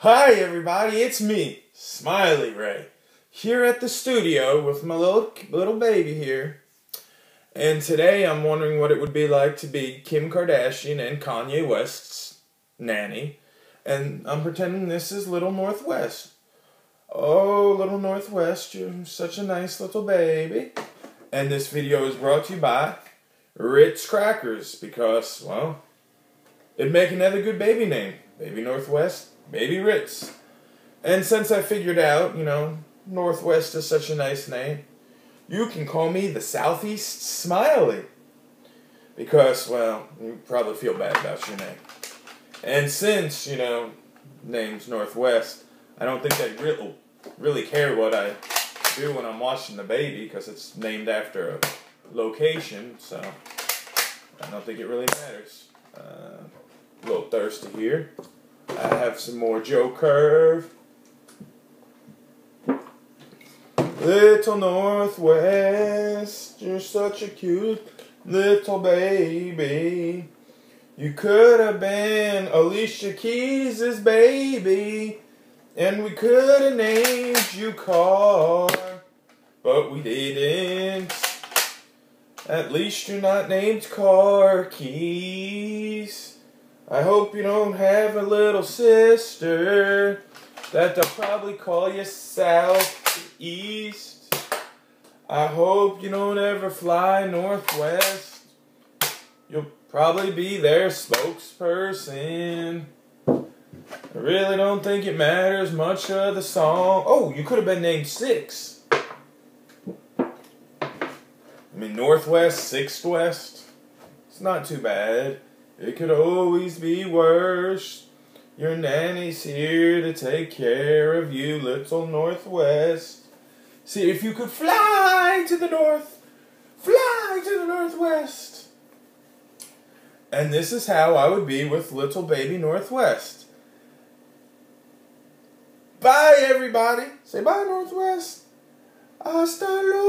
Hi, everybody, it's me, Smiley Ray, here at the studio with my little little baby here. And today I'm wondering what it would be like to be Kim Kardashian and Kanye West's nanny. And I'm pretending this is Little Northwest. Oh, Little Northwest, you're such a nice little baby. And this video is brought to you by Ritz Crackers because, well, it'd make another good baby name. Baby Northwest, Baby Ritz. And since I figured out, you know, Northwest is such a nice name, you can call me the Southeast Smiley. Because, well, you probably feel bad about your name. And since, you know, name's Northwest, I don't think they really, really care what I do when I'm watching the baby because it's named after a location, so I don't think it really matters. Uh, a little thirsty here. I have some more Joe Curve. Little Northwest, you're such a cute little baby. You could have been Alicia Keys' baby, and we could have named you Car, but we didn't. At least you're not named Car Keys. I hope you don't have a little sister that they'll probably call you Southeast. I hope you don't ever fly Northwest. You'll probably be their spokesperson. I really don't think it matters much of the song. Oh, you could have been named Six. I mean, Northwest, Sixth West. It's not too bad. It could always be worse. Your nanny's here to take care of you, little Northwest. See if you could fly to the north, fly to the northwest. And this is how I would be with little baby Northwest. Bye, everybody. Say bye, Northwest. Hasta luego.